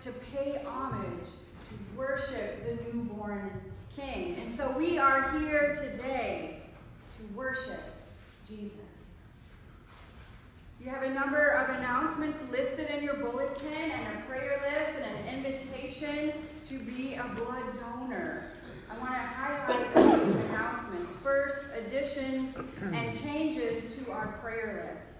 to pay homage, to worship the newborn king. And so we are here today to worship Jesus. You have a number of announcements listed in your bulletin and a prayer list and an invitation to be a blood donor. I want to highlight a few announcements. First, additions and changes to our prayer list.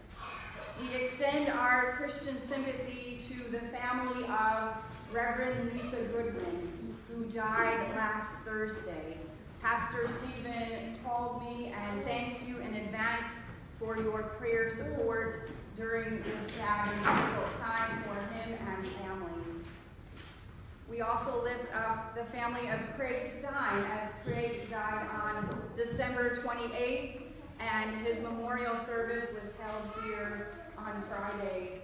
We extend our Christian sympathy to the family of Reverend Lisa Goodwin, who died last Thursday. Pastor Stephen called me and thanks you in advance for your prayer support during this sad and difficult time for him and family. We also lift up the family of Craig Stein as Craig died on December 28th and his memorial service was held here on Friday.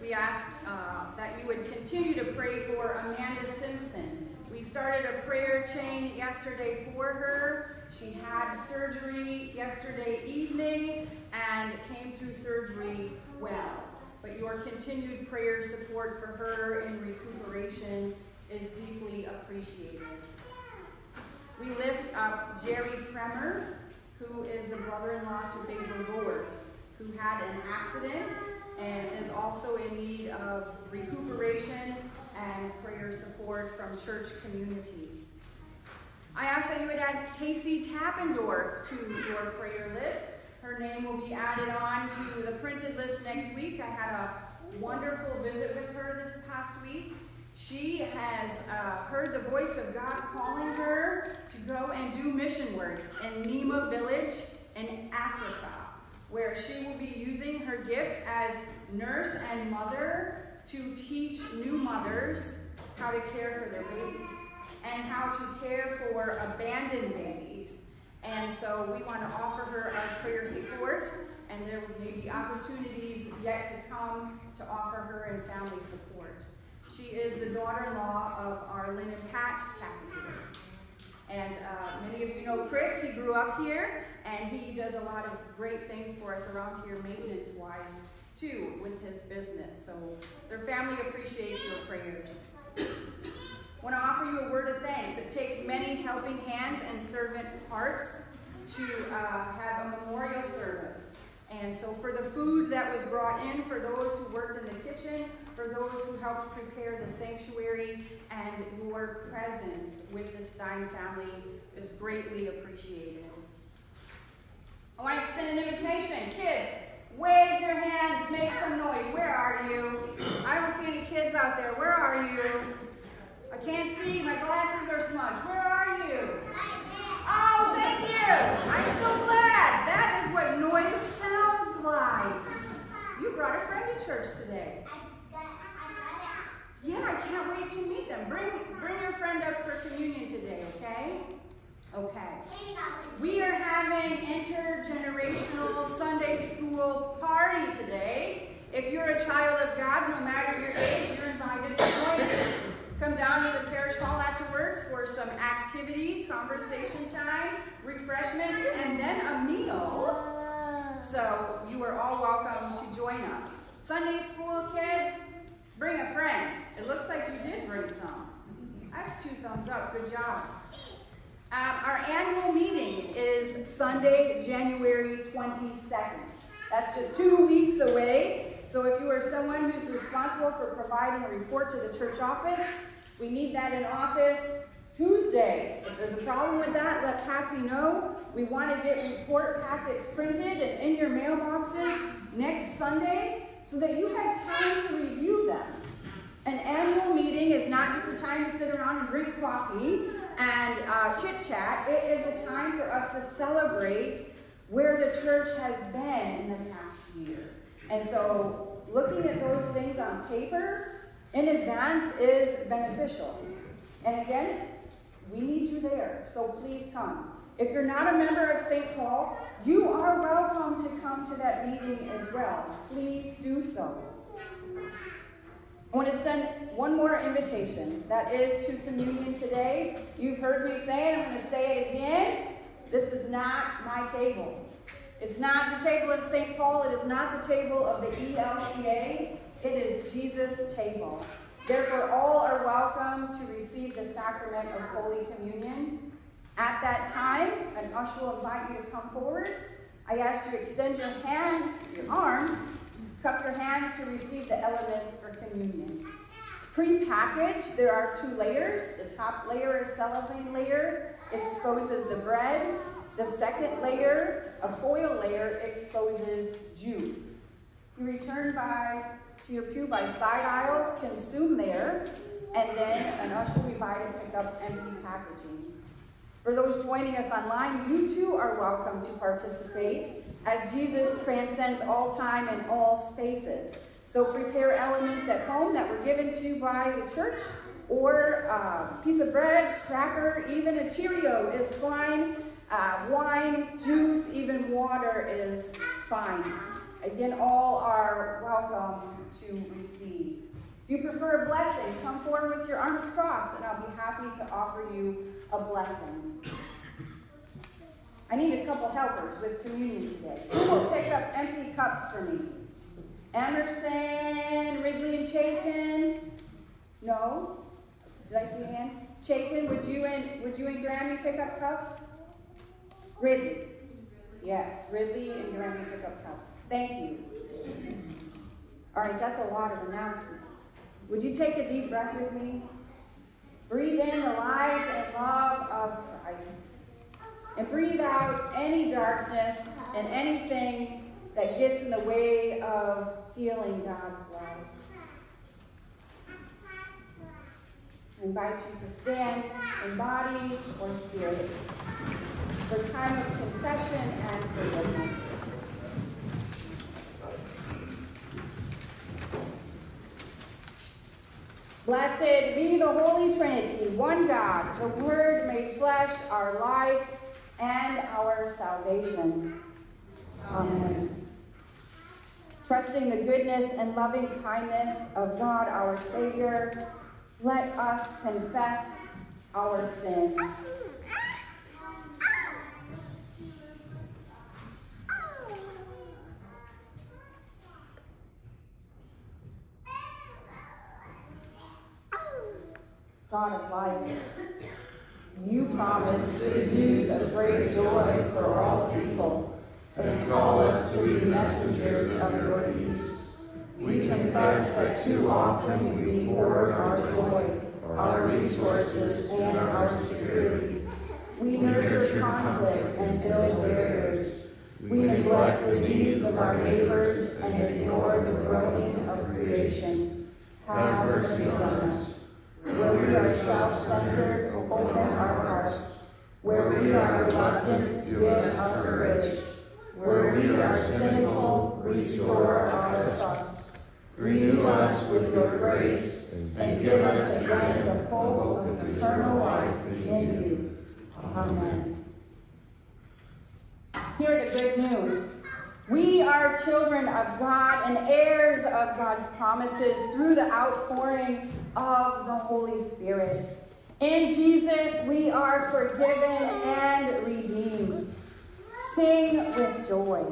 We ask uh, that you would continue to pray for Amanda Simpson. We started a prayer chain yesterday for her. She had surgery yesterday evening and came through surgery well. But your continued prayer support for her in recuperation is deeply appreciated. We lift up Jerry Kremer, who is the brother-in-law to Basil Lords, who had an accident and is also in need of recuperation and prayer support from church community. I ask that you would add Casey Tappendorf to your prayer list. Her name will be added on to the printed list next week. I had a wonderful visit with her this past week. She has uh, heard the voice of God calling her to go and do mission work in Nema Village in Africa, where she will be using her gifts as nurse and mother to teach new mothers how to care for their babies and how to care for abandoned babies. And so we want to offer her our prayer support, and there may be opportunities yet to come to offer her and family support. She is the daughter-in-law of our Lynn and Pat Tapper. And uh, many of you know Chris, he grew up here, and he does a lot of great things for us around here maintenance-wise, too, with his business. So their family appreciates your prayers. Want to offer you a word of thanks. It takes many helping hands and servant hearts to uh, have a memorial service. And so for the food that was brought in, for those who worked in the kitchen, for those who helped prepare the sanctuary, and your presence with the Stein family is greatly appreciated. Oh, I want to extend an invitation. Kids, wave your hands, make some noise. Where are you? I don't see any kids out there. Where are you? I can't see. My glasses are smudged. Where are you? Oh, thank you. I'm so glad. That is what noise sounds like. You brought a friend to church today. Yeah, I can't wait to meet them. Bring, bring your friend up for communion today, okay? Okay. We are having intergenerational Sunday school party today. If you're a child of God, no matter your age, you're invited to join us. Come down to the parish hall afterwards for some activity, conversation time, refreshments, and then a meal. So you are all welcome to join us. Sunday school kids, bring a friend. It looks like you did bring some. That's two thumbs up. Good job. Um, our annual meeting is Sunday, January 22nd. That's just two weeks away. So if you are someone who's responsible for providing a report to the church office, we need that in office Tuesday. If there's a problem with that, let Patsy know. We want to get report packets printed and in your mailboxes next Sunday so that you have time to review them. An annual meeting is not just a time to sit around and drink coffee and uh, chit chat. It is a time for us to celebrate where the church has been in the past year. And so looking at those things on paper in advance is beneficial. And again, we need you there, so please come. If you're not a member of St. Paul, you are welcome to come to that meeting as well. Please do so. I want to send one more invitation. That is to communion today. You've heard me say it. I'm going to say it again. This is not my table. It's not the table of St. Paul. It is not the table of the ELCA. It is Jesus' table. Therefore, all are welcome to receive the sacrament of Holy Communion. At that time, an usher will invite you to come forward. I ask you to extend your hands, your arms, cup your hands to receive the elements for communion. It's pre-packaged. There are two layers. The top layer, is cellophane layer, exposes the bread. The second layer, a foil layer, exposes juice. You return by to your pew by side aisle, consume there, and then an usher will be by to pick up empty packaging. For those joining us online, you too are welcome to participate as Jesus transcends all time and all spaces. So prepare elements at home that were given to you by the church, or a piece of bread, cracker, even a Cheerio is fine. Uh, wine, juice, even water is fine. Again, all are welcome to receive. You prefer a blessing, come forward with your arms crossed, and I'll be happy to offer you a blessing. I need a couple helpers with communion today. Who will pick up empty cups for me? Emerson, Ridley, and Chayton? No? Did I see a hand? Chayton, would you and would you and Grammy pick up cups? Ridley. Yes, Ridley and Grammy pick up cups. Thank you. All right, that's a lot of announcements. Would you take a deep breath with me? Breathe in the light and love of Christ. And breathe out any darkness and anything that gets in the way of feeling God's love. I invite you to stand in body or spirit for time of confession and forgiveness. Blessed be the Holy Trinity, one God, the Word made flesh, our life and our salvation. Amen. Trusting the goodness and loving kindness of God our Savior, let us confess our sin. God of life, you promised good news of great joy for all people, and call us to be messengers of your peace. We confess that too often we hoard our joy, our resources, and our security. We nurture conflict and build barriers. We neglect the needs of our neighbors and ignore the groaning of creation. Have mercy on us. Where we are self-centered, open our hearts. Where we are reluctant, give us courage. Where we are cynical, restore our trust. Renew us with your grace, and give us again the hope of eternal life in you. Amen. Hear the good news. We are children of God and heirs of God's promises through the outpouring of the Holy Spirit. In Jesus, we are forgiven and redeemed. Sing with joy,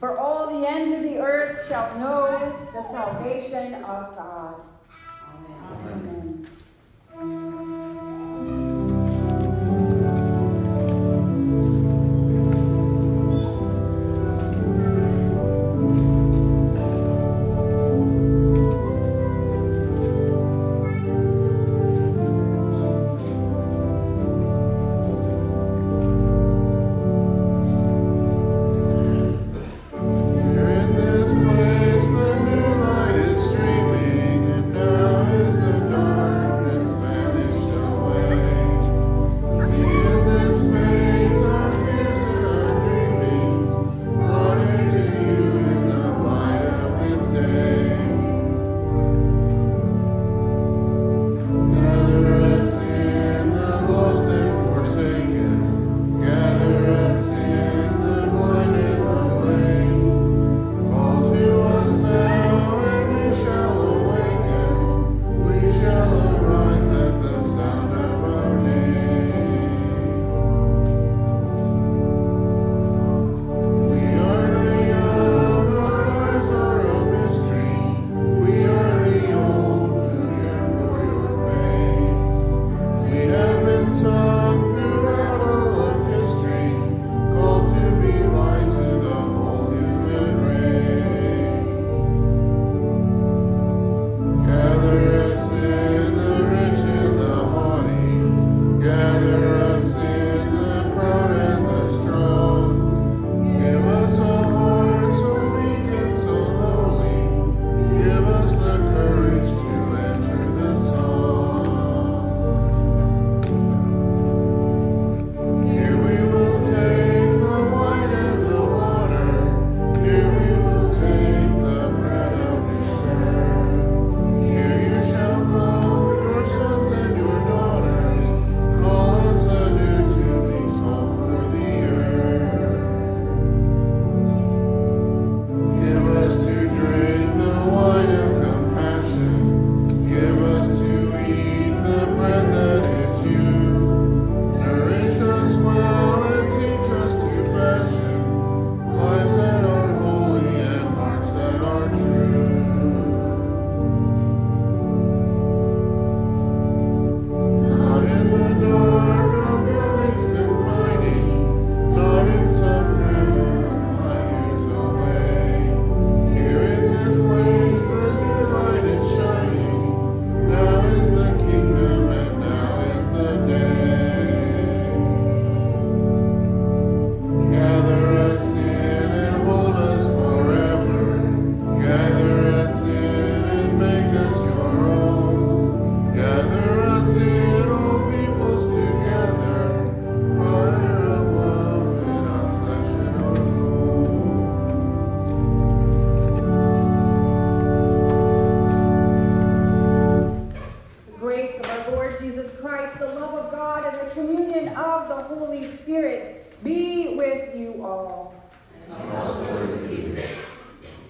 for all the ends of the earth shall know the salvation of God. Amen. Spirit be with you all. And also with you.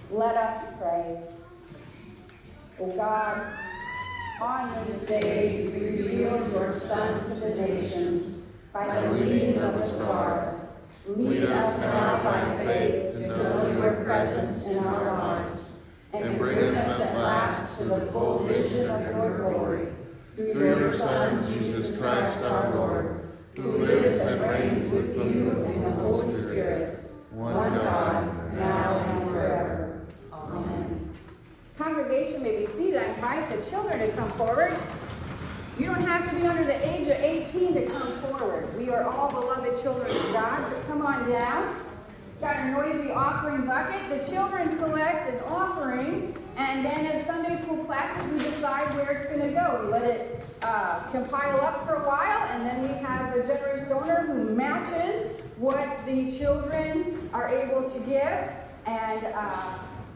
Let us pray. O God, on this day you revealed your Son to the nations by the leading of a star. Lead us now by faith to know your presence in our lives, and bring us at last to the full vision of your glory. Through your Son, Jesus Christ our Lord, who lives and reigns with you in the Holy Spirit, one God, now and forever. Amen. Congregation may be seated. I invite the children to come forward. You don't have to be under the age of 18 to come forward. We are all beloved children of God, but come on down. Got a noisy offering bucket. The children collect an offering, and then as Sunday school classes, we decide where it's going to go. We let it uh, compile up for a while, and then we have a generous donor who matches what the children are able to give, and uh,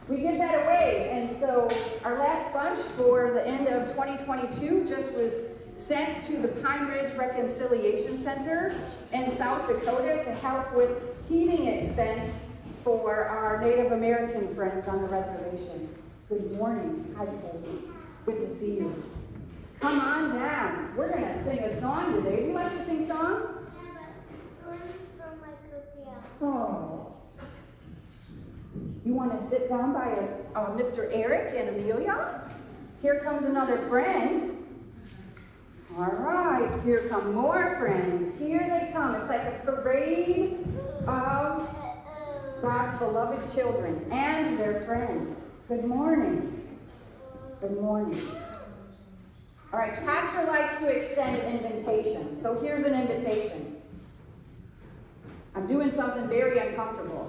we give that away. And so our last bunch for the end of 2022 just was sent to the Pine Ridge Reconciliation Center in South Dakota to help with heating expense for our Native American friends on the reservation. Good morning. Hi, Colby. Good to see you. Come on down. We're going to sing a song today. Do you like to sing songs? Yeah, from my cookie. Oh. You want to sit down by a, uh, Mr. Eric and Amelia? Here comes another friend. All right, here come more friends. Here they come. It's like a parade of God's beloved children and their friends. Good morning. Good morning. All right, Pastor likes to extend an invitation. So here's an invitation. I'm doing something very uncomfortable.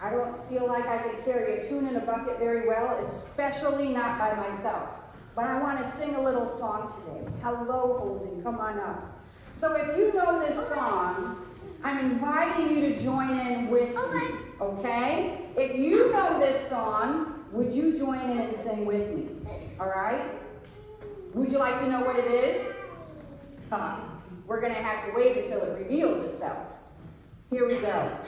I don't feel like I can carry a tune in a bucket very well, especially not by myself. But I want to sing a little song today. Hello, Holden, come on up. So if you know this song, I'm inviting you to join in with me. Okay? If you know this song, would you join in and sing with me? All right? Would you like to know what it is? We're going to have to wait until it reveals itself. Here we go.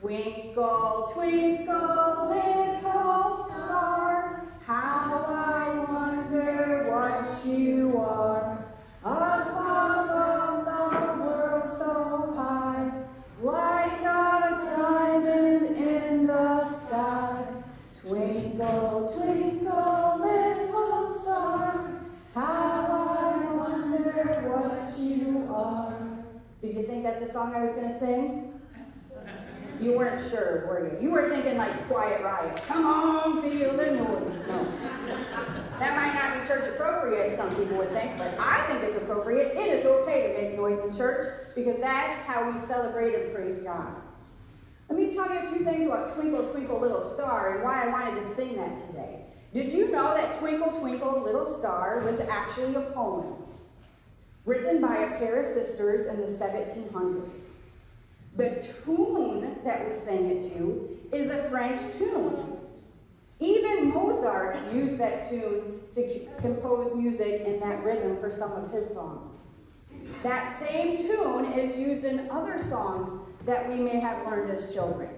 Twinkle, twinkle, little star, how I wonder what you are. Above, above the world so high, Did you think that's the song I was going to sing? You weren't sure, were you? You were thinking like Quiet Riot. Come on, feel the noise. No. That might not be church appropriate, some people would think, but I think it's appropriate. It is okay to make noise in church because that's how we celebrate and praise God. Let me tell you a few things about Twinkle, Twinkle, Little Star and why I wanted to sing that today. Did you know that Twinkle, Twinkle, Little Star was actually a poem written by a pair of sisters in the 1700s? The tune that we sang it to is a French tune. Even Mozart used that tune to compose music in that rhythm for some of his songs. That same tune is used in other songs that we may have learned as children.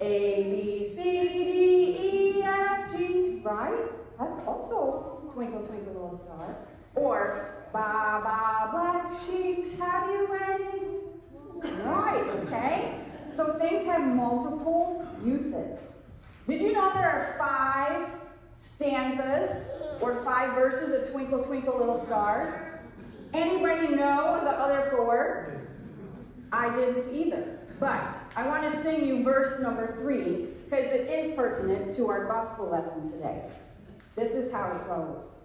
A, B, C, D, E, F, G, right? That's also Twinkle, Twinkle, Little Star. Or, Ba, ba, black sheep, have you any Right, okay? So things have multiple uses. Did you know there are five stanzas or five verses of Twinkle, Twinkle, Little Star? Anybody know the other four? I didn't either. But I want to sing you verse number three because it is pertinent to our gospel lesson today. This is how it goes.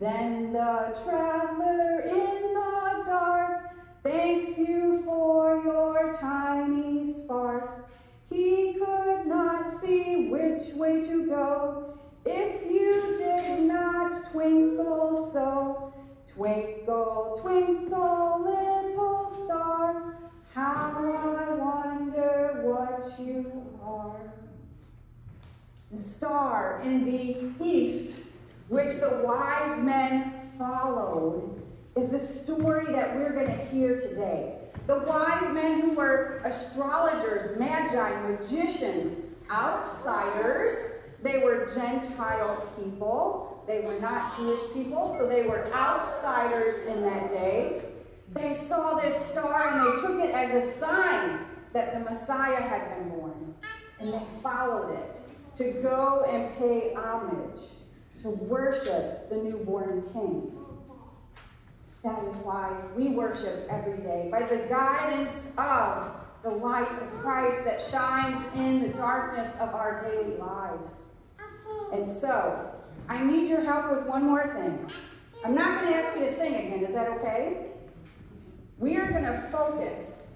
Then the traveler in the dark Thanks you for your tiny spark. He could not see which way to go if you did not twinkle so. Twinkle, twinkle, little star, how I wonder what you are. The star in the east which the wise men followed, is the story that we're going to hear today. The wise men who were astrologers, magi, magicians, outsiders, they were Gentile people. They were not Jewish people, so they were outsiders in that day. They saw this star and they took it as a sign that the Messiah had been born. And they followed it to go and pay homage, to worship the newborn king. That is why we worship every day, by the guidance of the light of Christ that shines in the darkness of our daily lives. And so, I need your help with one more thing. I'm not going to ask you to sing again. Is that okay? We are going to focus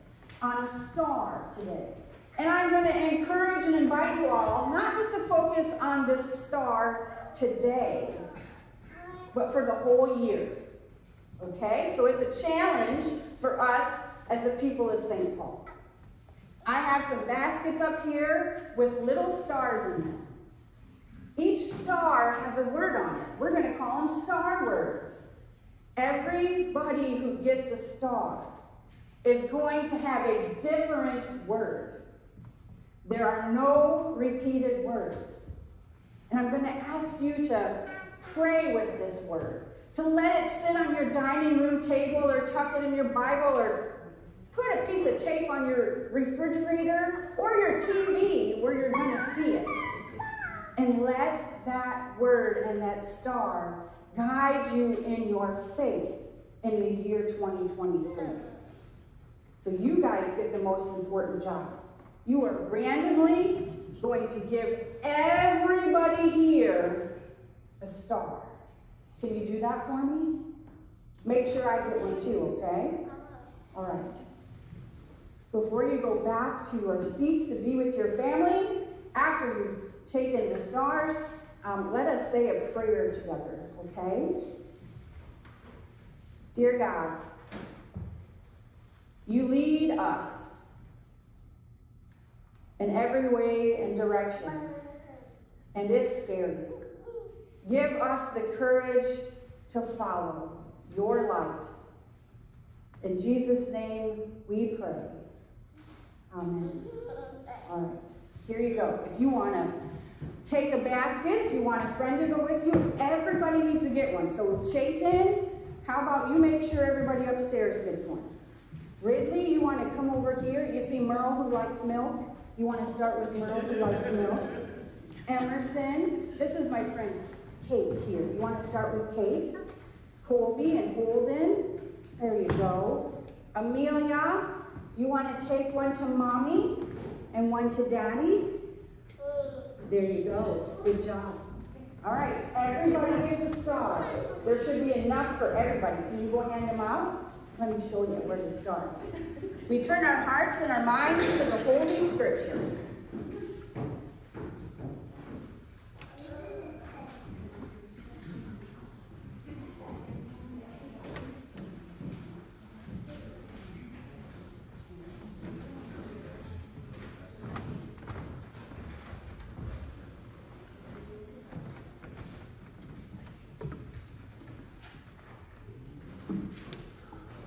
on a star today. And I'm going to encourage and invite you all not just to focus on this star today, but for the whole year. Okay? So it's a challenge for us as the people of St. Paul. I have some baskets up here with little stars in them. Each star has a word on it. We're going to call them star words. Everybody who gets a star is going to have a different word. There are no repeated words. And I'm going to ask you to pray with this word, to let it sit on your dining room table or tuck it in your Bible or put a piece of tape on your refrigerator or your TV where you're going to see it. And let that word and that star guide you in your faith in the year 2023. So you guys get the most important job. You are randomly going to give everybody here a star. Can you do that for me? Make sure I get one too, okay? All right. Before you go back to your seats to be with your family, after you've taken the stars, um, let us say a prayer together, okay? Dear God, you lead us in every way and direction, and it's scary. Give us the courage to follow your light. In Jesus' name we pray. Amen. All right, here you go. If you want to take a basket, if you want a friend to go with you, everybody needs to get one. So Chayton, how about you make sure everybody upstairs gets one? Ridley, you want to come over here. You see Merle who likes milk. You want to start with Merle who likes. Emerson, this is my friend Kate here. You want to start with Kate? Colby and Holden. There you go. Amelia, you want to take one to mommy and one to daddy? There you go. Good job. All right, everybody gets a star. There should be enough for everybody. Can you go hand them out? Let me show you where to start. We turn our hearts and our minds to the Holy Scriptures.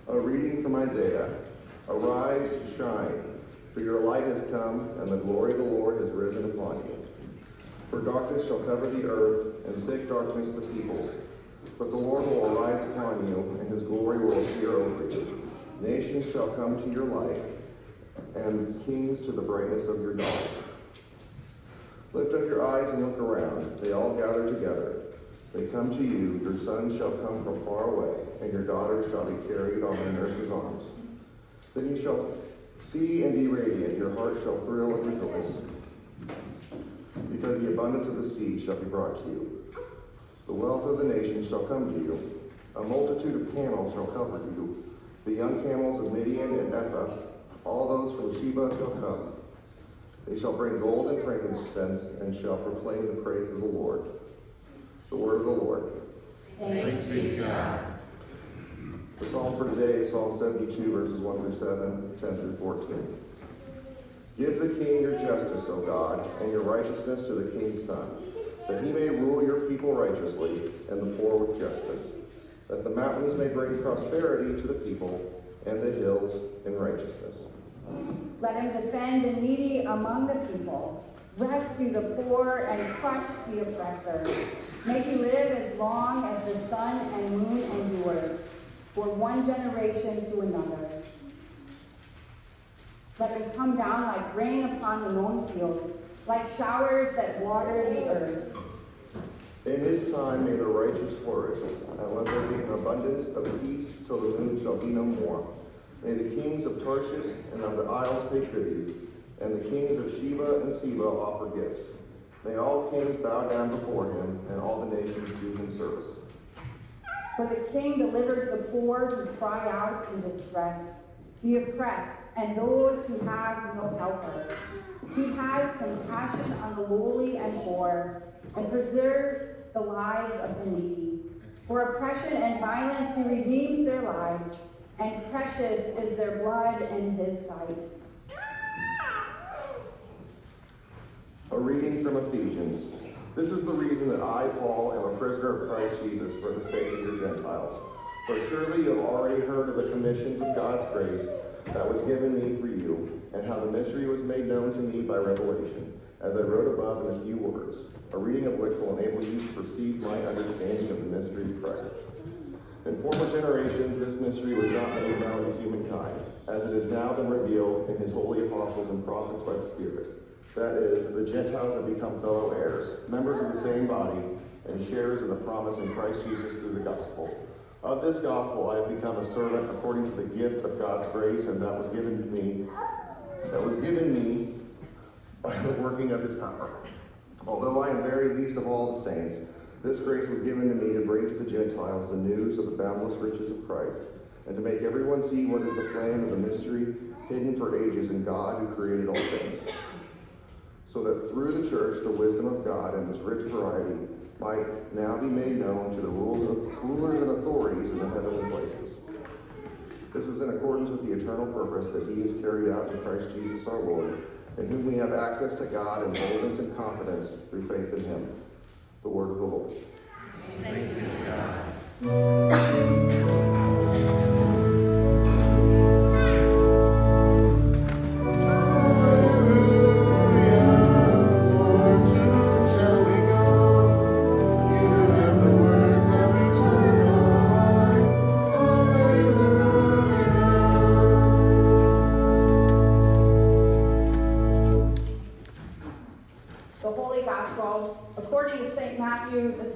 A reading from Isaiah. Arise, shine, for your light has come, and the glory of the Lord has risen upon you. For darkness shall cover the earth, and thick darkness the peoples. But the Lord will arise upon you, and his glory will appear over you. Nations shall come to your light, and kings to the brightness of your dawn. Lift up your eyes and look around. They all gather together. They come to you. Your sons shall come from far away, and your daughters shall be carried on their nurses' arms. Then you shall see and be radiant. Your heart shall thrill and rejoice, because the abundance of the sea shall be brought to you. The wealth of the nations shall come to you. A multitude of camels shall comfort you. The young camels of Midian and Ephah, all those from Sheba shall come. They shall bring gold and frankincense, and shall proclaim the praise of the Lord. The word of the Lord. Thanks be to God. The psalm for today is Psalm 72, verses 1 through 7, 10 through 14. Give the king your justice, O God, and your righteousness to the king's son. that he may rule your people righteously and the poor with justice, that the mountains may bring prosperity to the people and the hills in righteousness. Let him defend the needy among the people, rescue the poor, and crush the oppressor. Make you live as long as the sun and moon endure, for one generation to another. Let him come down like rain upon the mown field, like showers that water the earth. In his time may the righteous flourish, and let there be an abundance of peace till the moon shall be no more. May the kings of Tarshish and of the isles pay tribute, and the kings of Sheba and Seba offer gifts. May all kings bow down before him, and all the nations do him service. For the king delivers the poor who cry out in distress, the oppressed, and those who have no helper. He has compassion on the lowly and poor, and preserves the lives of the needy. For oppression and violence he redeems their lives, and precious is their blood in his sight. Ah! A reading from Ephesians. This is the reason that I, Paul, am a prisoner of Christ Jesus for the sake of your Gentiles. For surely you have already heard of the commissions of God's grace that was given me for you, and how the mystery was made known to me by revelation, as I wrote above in a few words, a reading of which will enable you to perceive my understanding of the mystery of Christ. In former generations, this mystery was not made known to humankind, as it has now been revealed in his holy apostles and prophets by the Spirit. That is, the Gentiles have become fellow heirs, members of the same body, and sharers in the promise in Christ Jesus through the gospel. Of this gospel I have become a servant according to the gift of God's grace, and that was given to me, that was given me by the working of his power. Although I am very least of all the saints, this grace was given to me to bring to the Gentiles the news of the boundless riches of Christ, and to make everyone see what is the plan of the mystery hidden for ages in God who created all things, so that through the church the wisdom of God and its rich variety might now be made known to the rulers and authorities in the heavenly places. This was in accordance with the eternal purpose that he has carried out in Christ Jesus our Lord, in whom we have access to God in boldness and confidence through faith in him. The word of the Lord. Thanks be to God.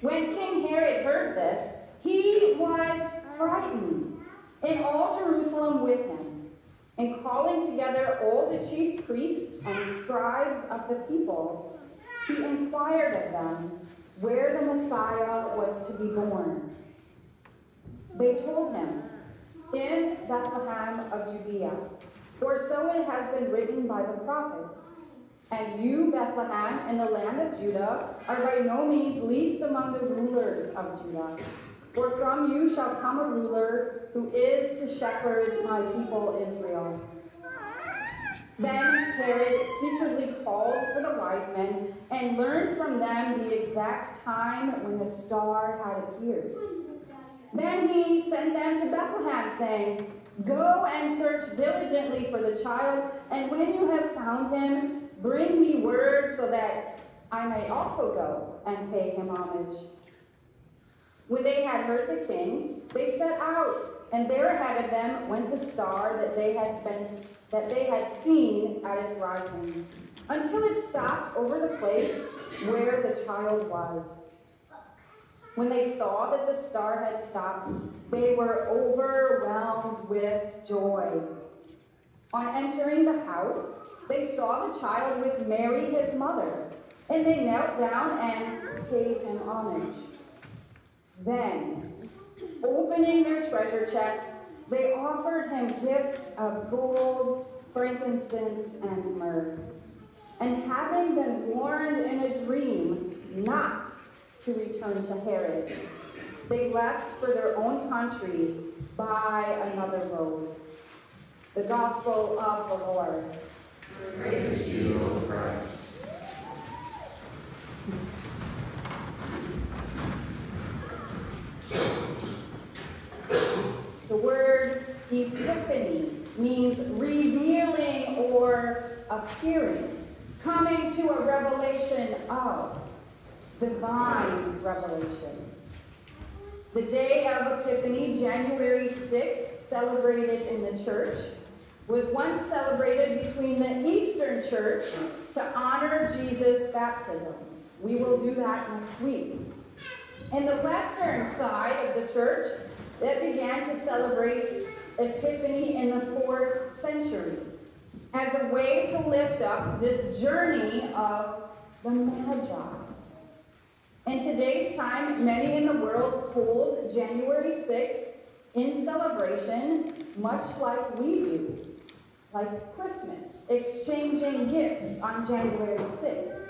When King Herod heard this, he was frightened, and all Jerusalem with him. And calling together all the chief priests and scribes of the people, he inquired of them where the Messiah was to be born. They told him, in Bethlehem of Judea. For so it has been written by the prophet. And you, Bethlehem, in the land of Judah, are by no means least among the rulers of Judah. For from you shall come a ruler who is to shepherd my people Israel. Then Herod secretly called for the wise men and learned from them the exact time when the star had appeared. Then he sent them to Bethlehem, saying, Go and search diligently for the child, and when you have found him, bring me word so that I may also go and pay him homage. When they had heard the king, they set out, and there ahead of them went the star that they had been that they had seen at its rising, until it stopped over the place where the child was. When they saw that the star had stopped, they were overwhelmed with joy. On entering the house, they saw the child with Mary, his mother, and they knelt down and paid him homage. Then, opening their treasure chests, they offered him gifts of gold, frankincense, and myrrh. And having been warned in a dream not to return to Herod, they left for their own country by another road. The Gospel of the Lord. Praise you, O Christ. The word epiphany means revealing or appearing, coming to a revelation of, divine revelation. The day of Epiphany, January 6th, celebrated in the church, was once celebrated between the Eastern Church to honor Jesus' baptism. We will do that next week. In the western side of the church, that began to celebrate Epiphany in the fourth century as a way to lift up this journey of the Magi. In today's time, many in the world hold January 6th in celebration, much like we do, like Christmas, exchanging gifts on January 6th.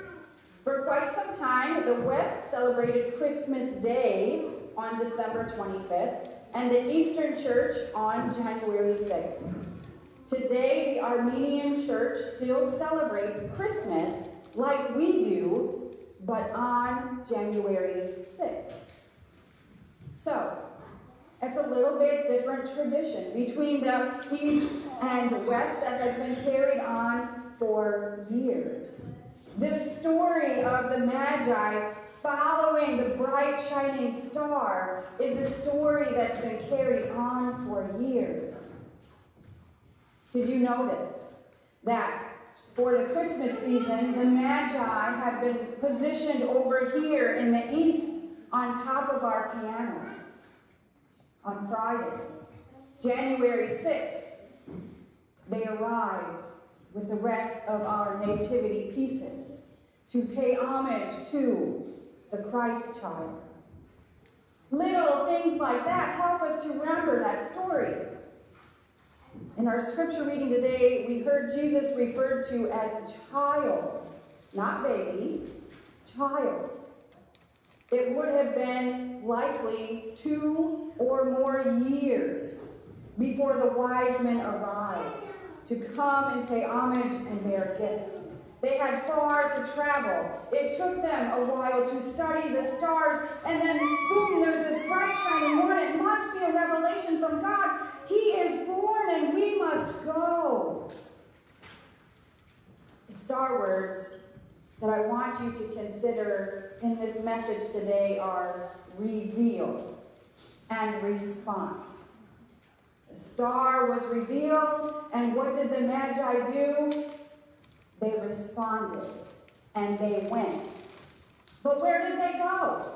For quite some time, the West celebrated Christmas Day on December 25th, and the Eastern Church on January 6th. Today, the Armenian Church still celebrates Christmas like we do, but on January 6th. So, it's a little bit different tradition between the East and West that has been carried on for years. This story of the Magi following the bright shining star is a story that's been carried on for years. Did you notice that for the Christmas season, the Magi have been positioned over here in the east on top of our piano on Friday, January 6th? They arrived with the rest of our nativity pieces to pay homage to the Christ child. Little things like that help us to remember that story. In our scripture reading today, we heard Jesus referred to as child, not baby, child. It would have been likely two or more years before the wise men arrived to come and pay homage and bear gifts. They had far to travel. It took them a while to study the stars, and then boom, there's this bright shining one. It must be a revelation from God. He is born, and we must go. The star words that I want you to consider in this message today are reveal and response. The star was revealed, and what did the Magi do? They responded and they went. But where did they go?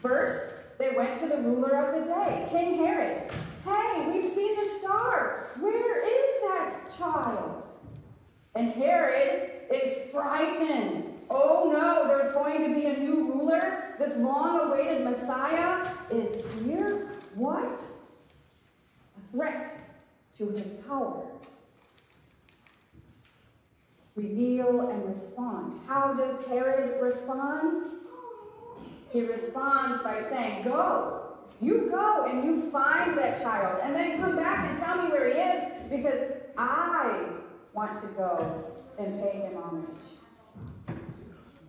First, they went to the ruler of the day, King Herod. Hey, we've seen the star. Where is that child? And Herod is frightened. Oh no, there's going to be a new ruler. This long awaited Messiah is here. What? A threat to his power reveal, and respond. How does Herod respond? He responds by saying, Go. You go and you find that child, and then come back and tell me where he is, because I want to go and pay him homage.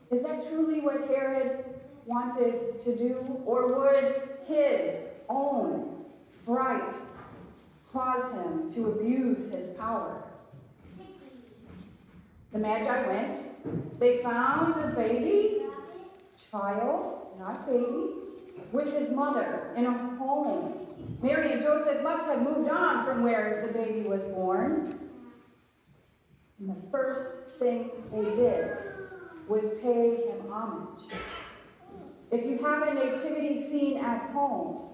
Is that truly what Herod wanted to do? Or would his own fright cause him to abuse his power? The Magi went. They found the baby, child, not baby, with his mother in a home. Mary and Joseph must have moved on from where the baby was born. And the first thing they did was pay him homage. If you have a nativity scene at home,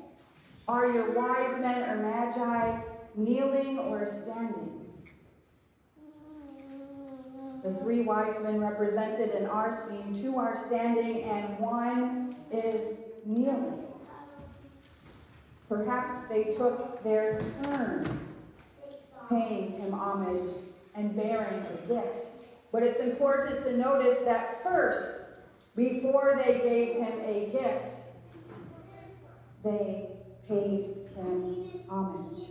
are your wise men or magi kneeling or standing? the three wise men represented in our scene, two are standing and one is kneeling. Perhaps they took their turns paying him homage and bearing a gift. But it's important to notice that first, before they gave him a gift, they paid him homage.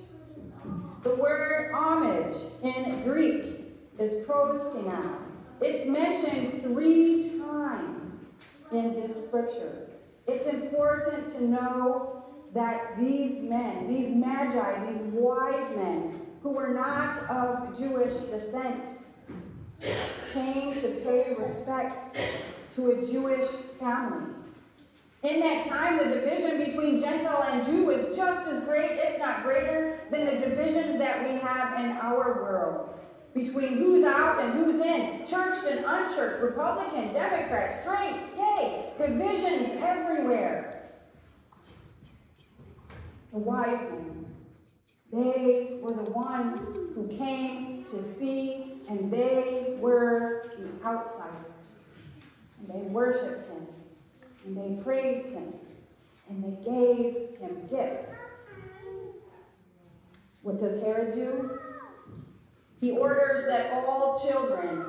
The word homage in Greek is proskinon. It's mentioned three times in this scripture. It's important to know that these men, these magi, these wise men, who were not of Jewish descent, came to pay respects to a Jewish family. In that time, the division between Gentile and Jew was just as great, if not greater, than the divisions that we have in our world. Between who's out and who's in, churched and unchurched, Republican, Democrat, straight, gay, divisions everywhere. The wise men, they were the ones who came to see, and they were the outsiders. And they worshiped him and they praised him, and they gave him gifts. What does Herod do? He orders that all children,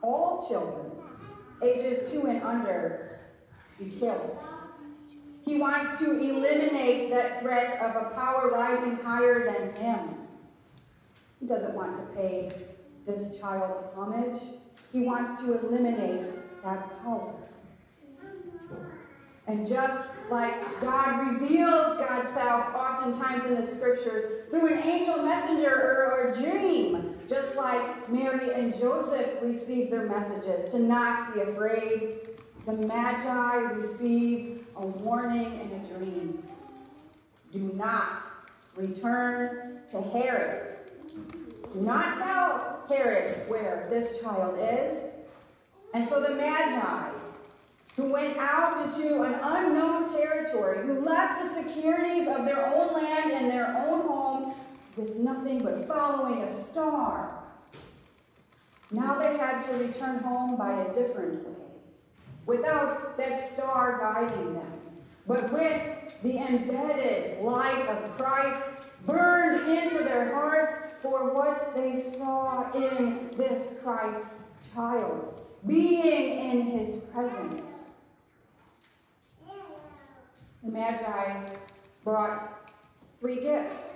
all children, ages two and under, be killed. He wants to eliminate that threat of a power rising higher than him. He doesn't want to pay this child homage. He wants to eliminate that power. And just like God reveals God's self oftentimes in the scriptures through an angel messenger or a dream, just like Mary and Joseph received their messages to not be afraid, the Magi received a warning in a dream. Do not return to Herod. Do not tell Herod where this child is. And so the Magi who went out into an unknown territory, who left the securities of their own land and their own home with nothing but following a star. Now they had to return home by a different way, without that star guiding them, but with the embedded light of Christ burned into their hearts for what they saw in this Christ child being in his presence. The Magi brought three gifts,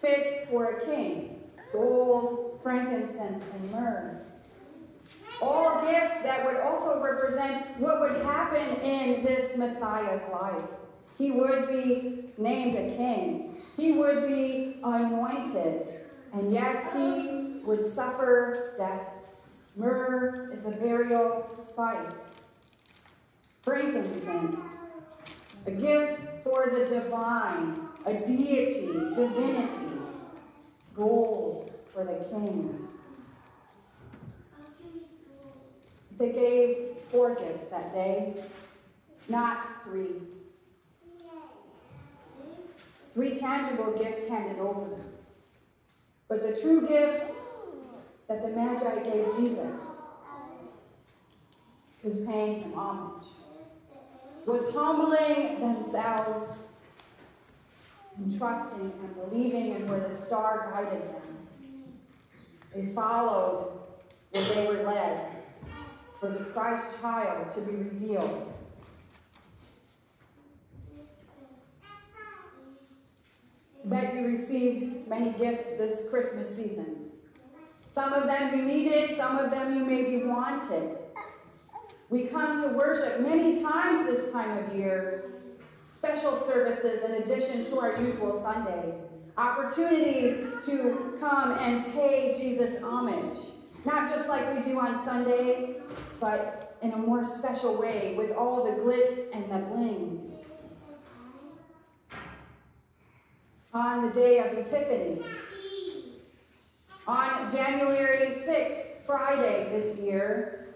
fit for a king gold, frankincense, and myrrh. All gifts that would also represent what would happen in this Messiah's life. He would be named a king, he would be anointed, and yes, he would suffer death Myrrh is a burial spice. Frankincense, a gift for the divine, a deity, divinity. Gold for the king. They gave four gifts that day, not three. Three tangible gifts handed over. But the true gift that the Magi gave Jesus was paying him homage, was humbling themselves and trusting and believing in where the star guided them. They followed where they were led for the Christ child to be revealed. Bet you received many gifts this Christmas season. Some of them you needed, some of them you maybe wanted. We come to worship many times this time of year, special services in addition to our usual Sunday, opportunities to come and pay Jesus homage, not just like we do on Sunday, but in a more special way with all the glitz and the bling. On the day of Epiphany, on January 6th, Friday this year,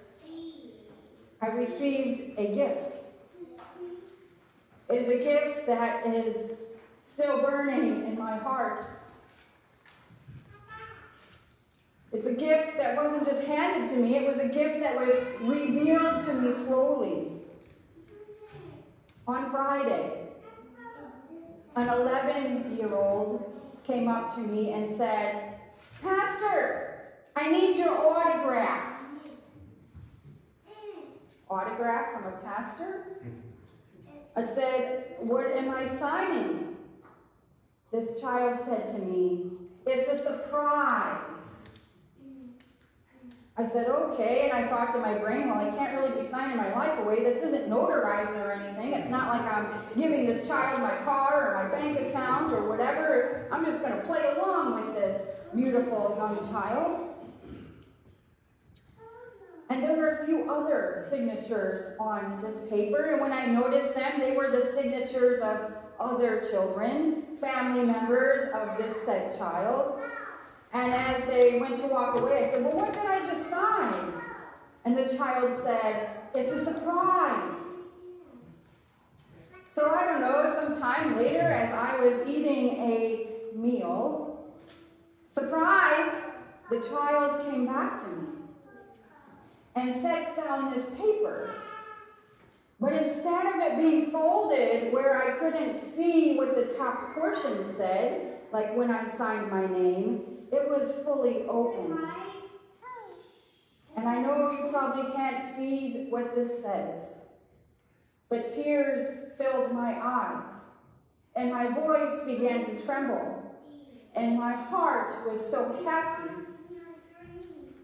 I received a gift. It is a gift that is still burning in my heart. It's a gift that wasn't just handed to me, it was a gift that was revealed to me slowly. On Friday, an 11 year old came up to me and said, Pastor, I need your autograph. Autograph from a pastor? Mm-hmm. I said, What am I signing? This child said to me, It's a surprise. I said, okay, and I thought to my brain, well, I can't really be signing my life away. This isn't notarized or anything. It's not like I'm giving this child my car or my bank account or whatever. I'm just going to play along with this beautiful young child. And there were a few other signatures on this paper, and when I noticed them, they were the signatures of other children, family members of this said child. And as they went to walk away, I said, Well, what did I just sign? And the child said, It's a surprise. So I don't know, sometime later, as I was eating a meal, surprise, the child came back to me and sets down this paper. But instead of it being folded where I couldn't see what the top portion said, like when I signed my name, it was fully opened. And I know you probably can't see what this says, but tears filled my eyes, and my voice began to tremble, and my heart was so happy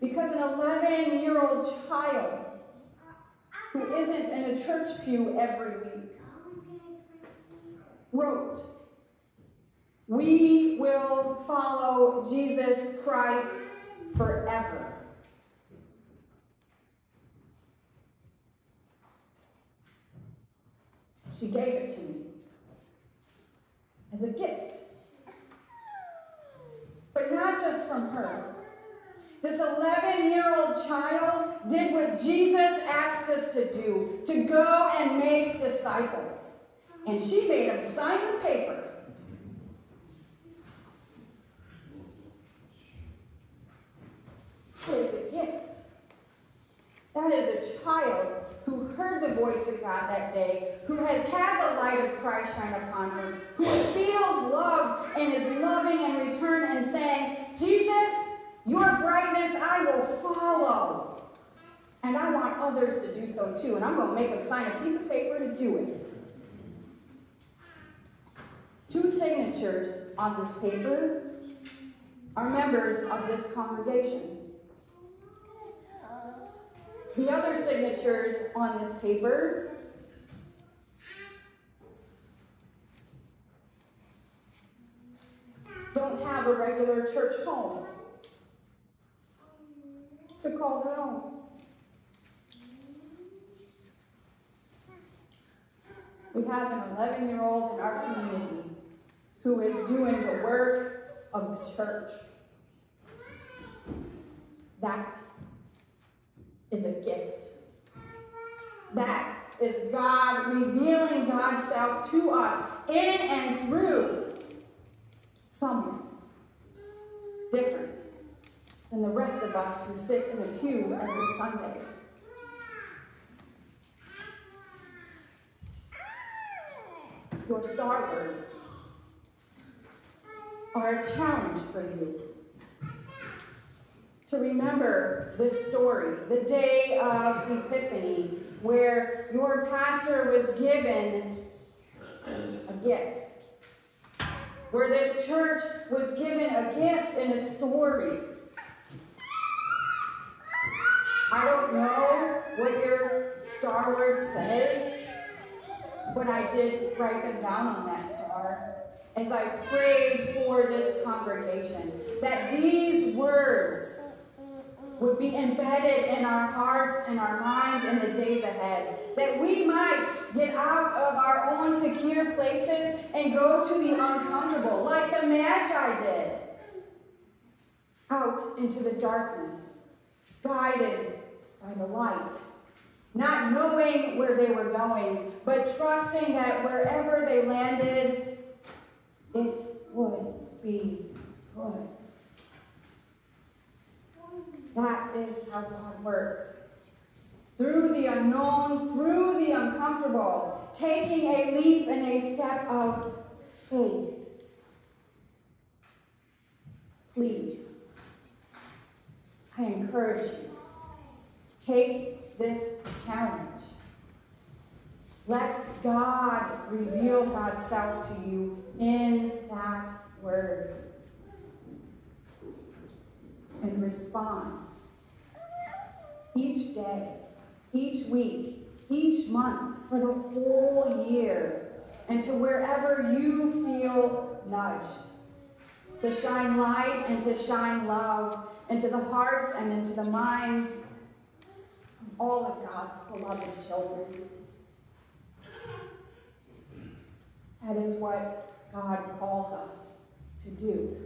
because an 11 year old child who isn't in a church pew every week wrote we will follow Jesus Christ forever. She gave it to me as a gift. But not just from her. This 11 year old child did what Jesus asks us to do to go and make disciples. And she made him sign the paper is a gift. That is a child who heard the voice of God that day, who has had the light of Christ shine upon her, who feels love and is loving in return and saying, Jesus, your brightness I will follow. And I want others to do so too. And I'm going to make them sign a piece of paper to do it. Two signatures on this paper are members of this congregation. The other signatures on this paper don't have a regular church home to call their own. We have an 11 year old in our community who is doing the work of the church. That is a gift. That is God revealing God's self to us in and through someone different than the rest of us who sit in a pew every Sunday. Your star words are a challenge for you to remember this story, the day of Epiphany, where your pastor was given a gift. Where this church was given a gift and a story. I don't know what your star word says, but I did write them down on that star as I prayed for this congregation that these words would be embedded in our hearts and our minds in the days ahead. That we might get out of our own secure places and go to the uncomfortable, like the Magi did. Out into the darkness, guided by the light. Not knowing where they were going, but trusting that wherever they landed, it would be good. That is how God works. Through the unknown, through the uncomfortable, taking a leap and a step of faith. Please, I encourage you, take this challenge. Let God reveal God's self to you in that word. And respond each day, each week, each month, for the whole year, and to wherever you feel nudged. To shine light and to shine love into the hearts and into the minds of all of God's beloved children. That is what God calls us to do.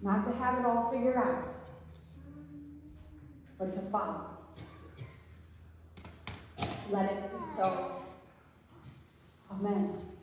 Not to have it all figured out, but to follow. Let it be so. Amen.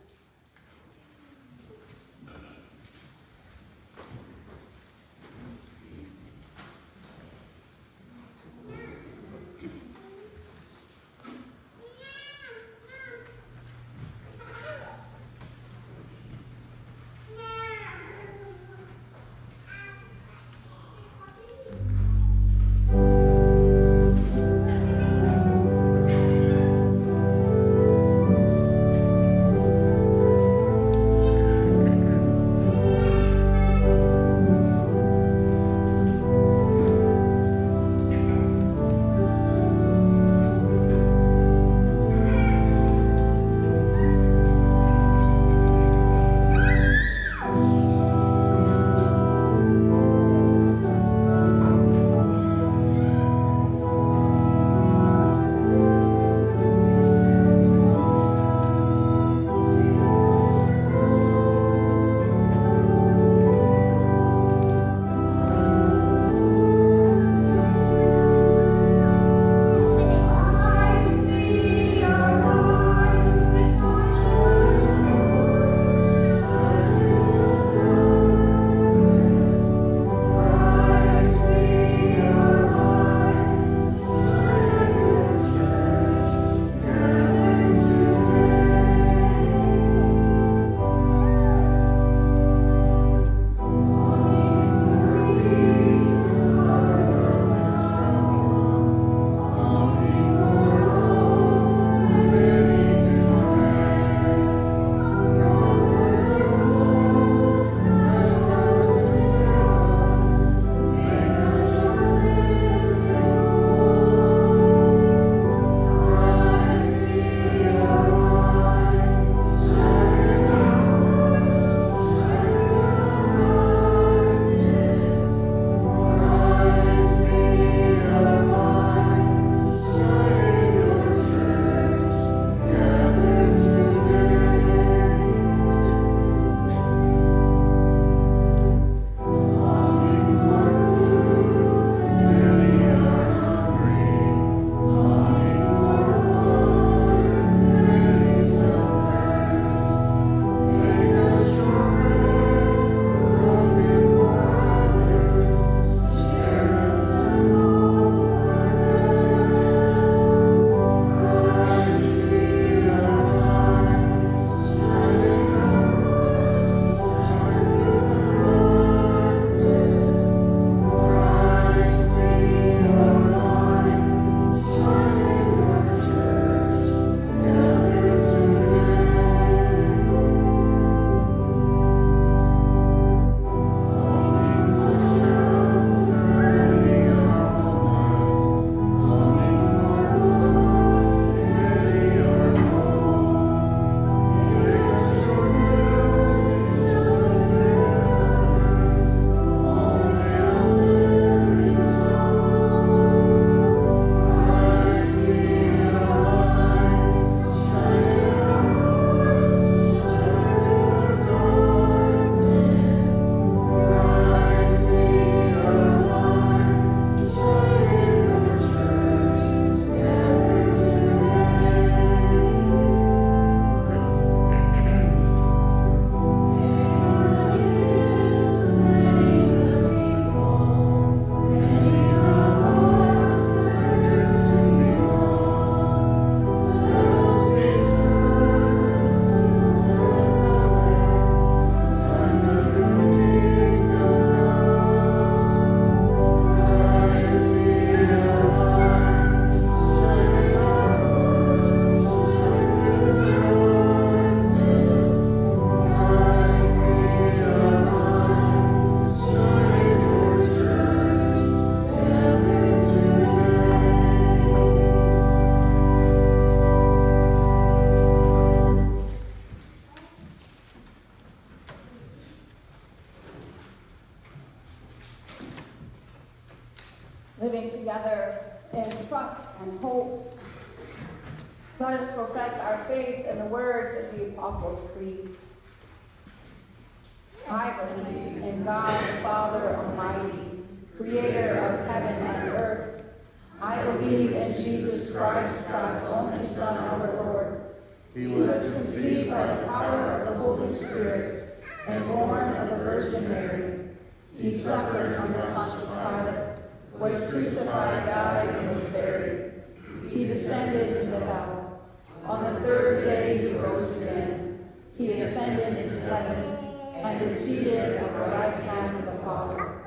Seated at the right hand of the Father.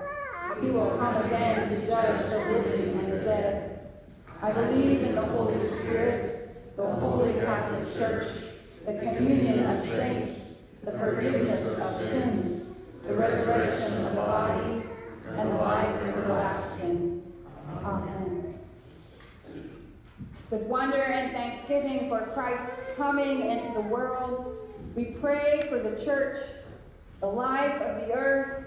He will come again to judge the living and the dead. I believe in the Holy Spirit, the Holy Catholic Church, the communion of saints, the forgiveness of sins, the resurrection of the body, and the life everlasting. Amen. With wonder and thanksgiving for Christ's coming into the world, we pray for the church, the life of the earth,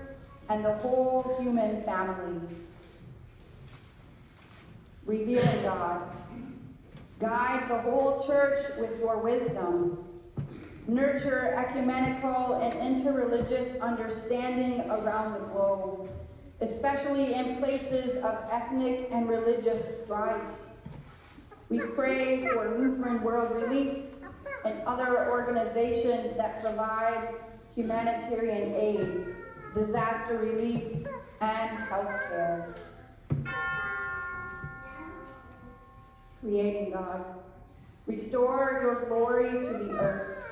and the whole human family. Reveal, God, guide the whole church with your wisdom. Nurture ecumenical and interreligious understanding around the globe, especially in places of ethnic and religious strife. We pray for Lutheran World Relief and other organizations that provide humanitarian aid, disaster relief, and health care. Creating God, restore your glory to the earth.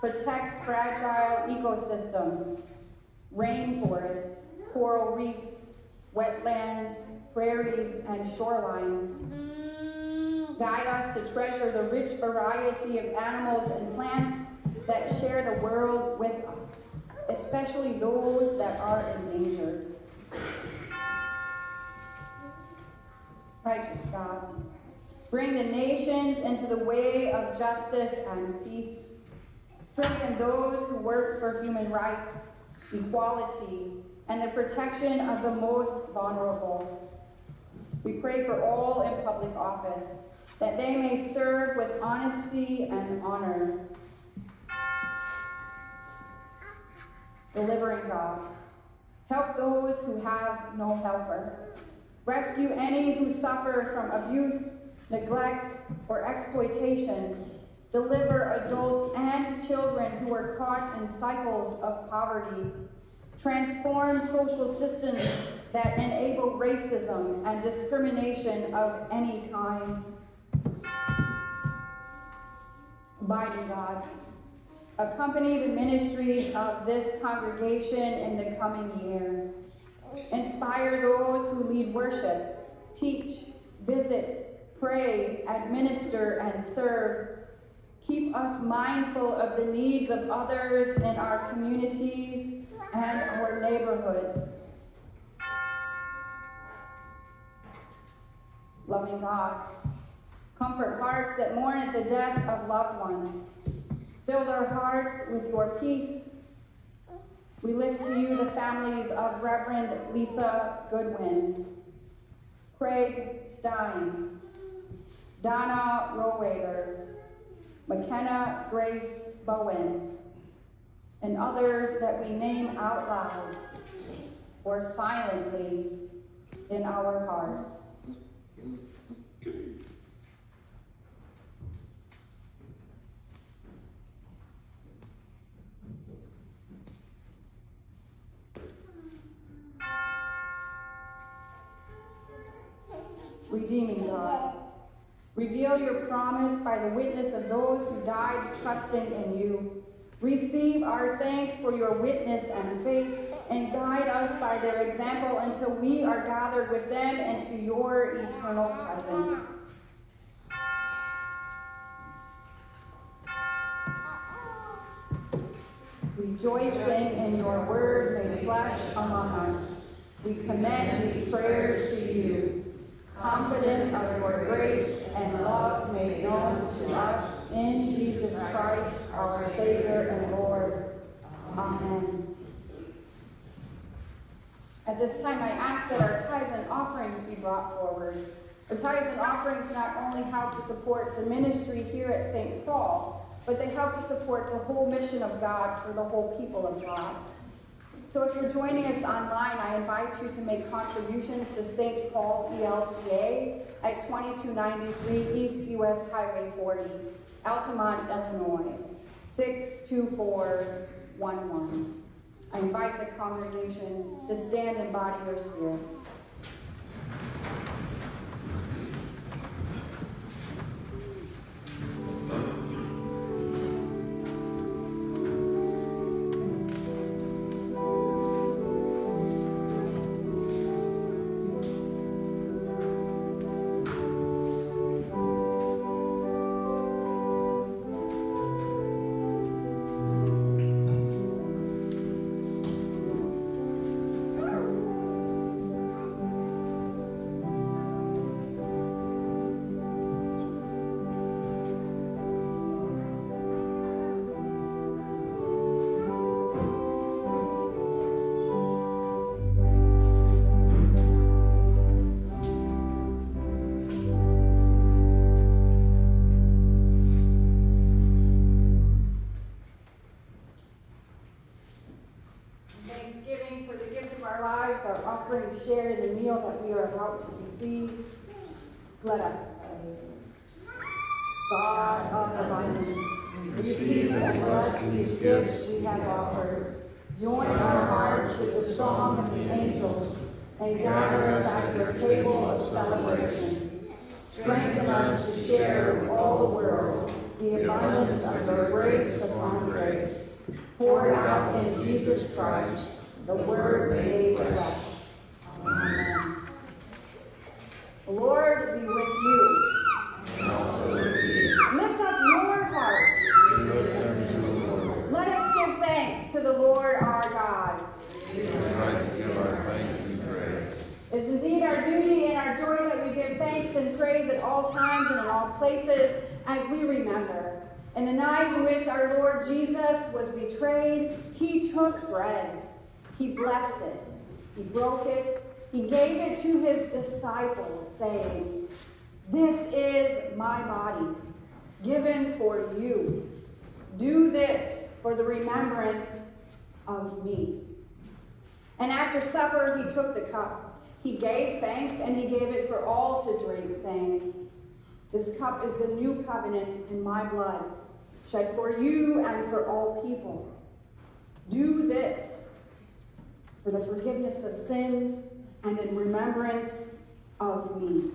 Protect fragile ecosystems, rainforests, coral reefs, wetlands, prairies, and shorelines. Guide us to treasure the rich variety of animals and plants that share the world with us, especially those that are endangered. Righteous God, bring the nations into the way of justice and peace. Strengthen those who work for human rights, equality, and the protection of the most vulnerable. We pray for all in public office, that they may serve with honesty and honor. Delivering God, help those who have no helper. Rescue any who suffer from abuse, neglect, or exploitation. Deliver adults and children who are caught in cycles of poverty. Transform social systems that enable racism and discrimination of any kind. Abiding God, accompany the ministries of this congregation in the coming year. Inspire those who lead worship, teach, visit, pray, administer, and serve. Keep us mindful of the needs of others in our communities and our neighborhoods. Loving God, comfort hearts that mourn at the death of loved ones. Fill their hearts with your peace. We lift to you the families of Reverend Lisa Goodwin, Craig Stein, Donna Rowager, McKenna Grace Bowen, and others that we name out loud or silently in our hearts. Redeeming God, reveal your promise by the witness of those who died trusting in you. Receive our thanks for your witness and faith, and guide us by their example until we are gathered with them into your eternal presence. Rejoicing in your word made flesh among us, we commend these prayers to you, confident of your grace and love made known to us in Jesus Christ, our Savior and Lord. Amen. At this time, I ask that our tithes and offerings be brought forward. Our tithes and offerings not only help to support the ministry here at St. Paul, but they help to support the whole mission of God for the whole people of God. So if you're joining us online, I invite you to make contributions to St. Paul ELCA at 2293 East US Highway 40, Altamont, Illinois, 62411. I invite the congregation to stand and body your spirit. Offering shared in the meal that we are about to receive. Let us pray. God of abundance, receive and bless these gifts we have offered. Join our hearts with the song of the angels and gather us at your table of celebration. Strengthen us to share with all the world the abundance of your grace upon grace, poured out in Jesus Christ, the Word made flesh. The Lord be with you. Lift up your hearts. Let us give thanks to the Lord our God. It is indeed our duty and our joy that we give thanks and praise at all times and in all places as we remember. In the night in which our Lord Jesus was betrayed, he took bread. He blessed it. He broke it. He gave it to his disciples, saying, This is my body, given for you. Do this for the remembrance of me. And after supper, he took the cup. He gave thanks and he gave it for all to drink, saying, This cup is the new covenant in my blood, shed for you and for all people. Do this for the forgiveness of sins and in remembrance of me.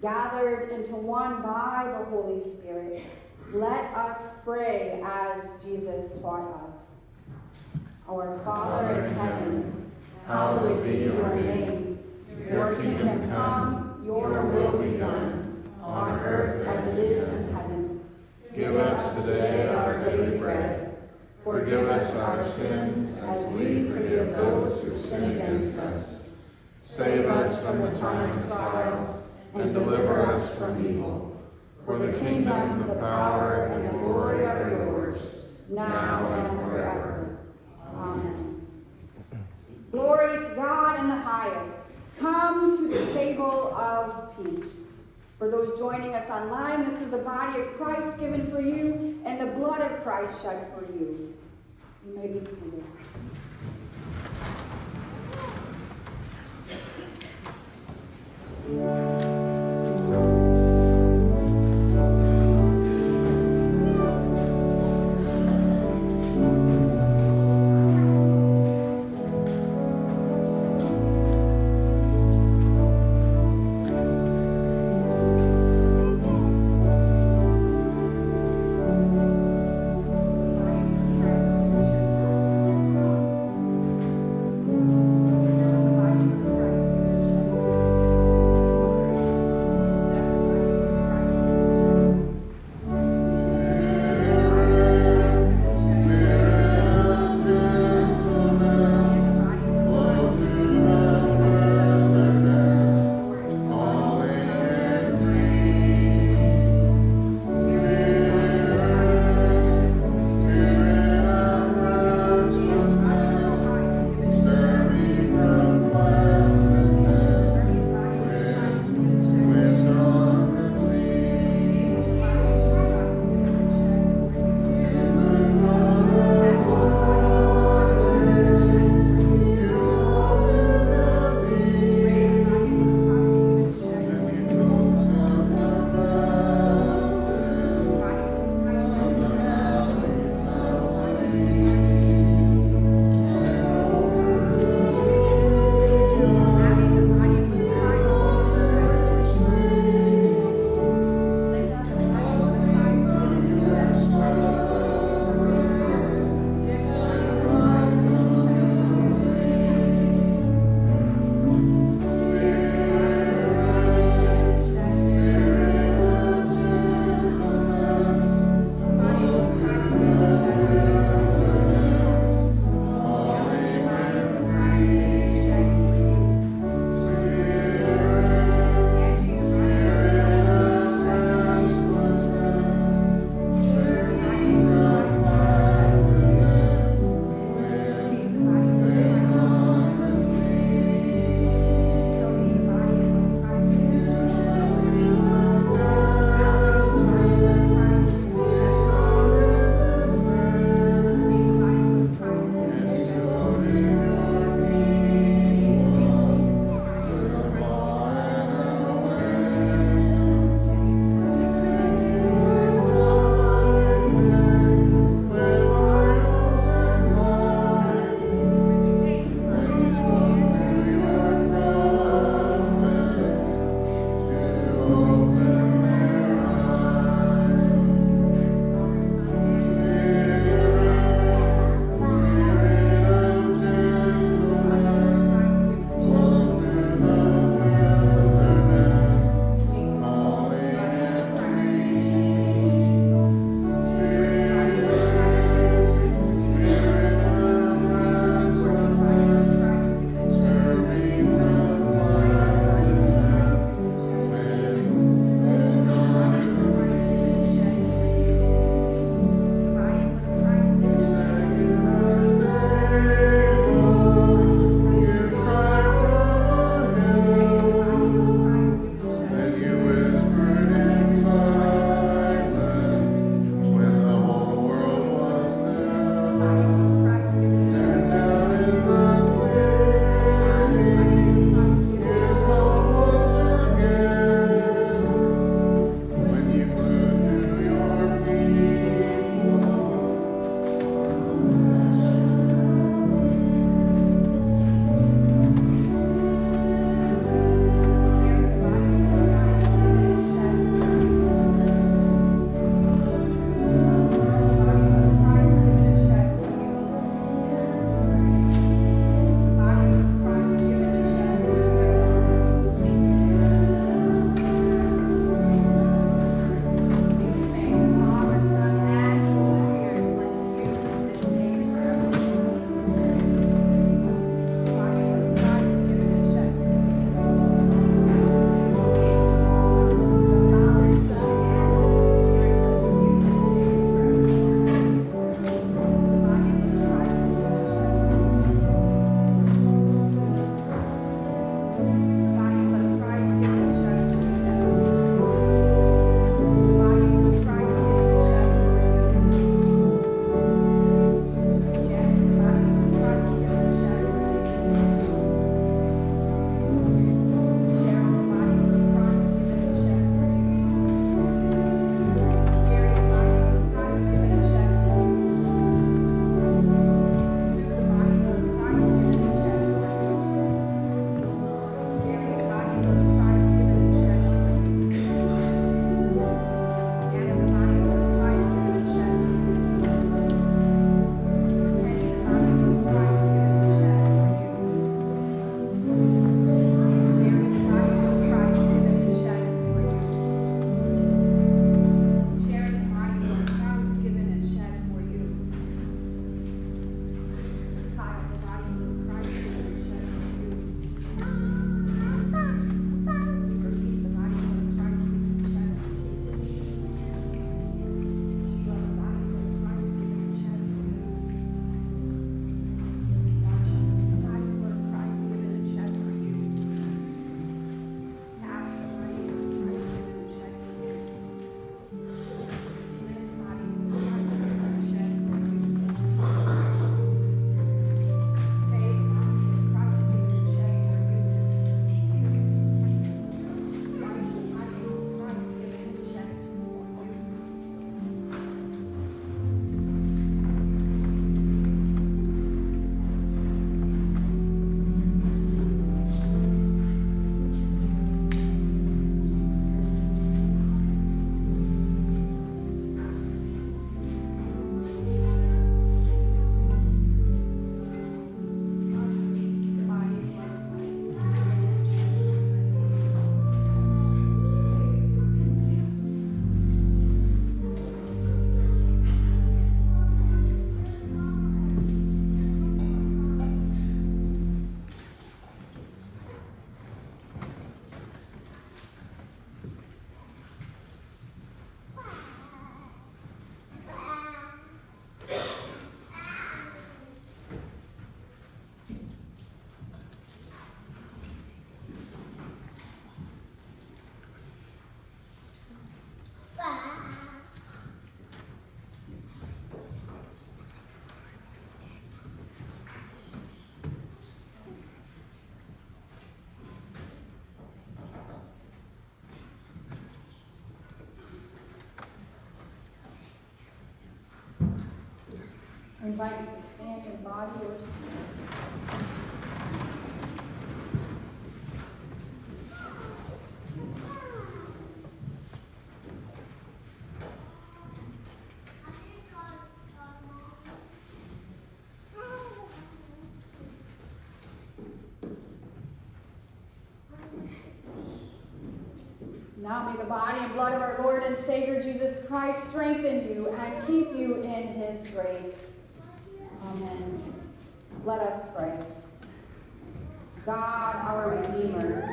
Gathered into one by the Holy Spirit, let us pray as Jesus taught us. Our Father in heaven, hallowed be your name. Your kingdom come, your will be done, on earth as it is in heaven. Give us today our daily bread. Forgive us our sins as we forgive those who sin against us. Save us from the time of trial and deliver us from evil. For the kingdom, the power, and the glory are yours, now and forever. Amen. Glory to God in the highest. Come to the table of peace. For those joining us online, this is the body of Christ given for you and the blood of Christ shed for you. You may be seated. Yeah. Invite you to stand in body or spirit. Now may the body and blood of our Lord and Savior Jesus Christ strengthen you and keep you in his grace. Let us pray. God, our Redeemer,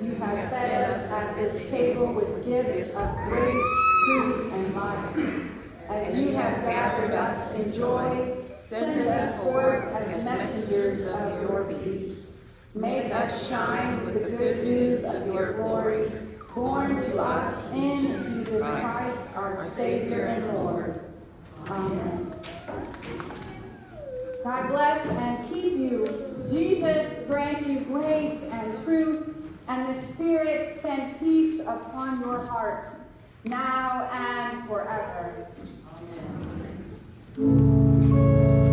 you have fed us at this table with gifts of grace, truth, and life. As you have gathered us in joy, send us forth as messengers of your peace. Make us shine with the good news of your glory, born to us in Jesus Christ, our Savior and Lord. Amen. God bless and keep you. Jesus grant you grace and truth, and the Spirit send peace upon your hearts, now and forever. Amen.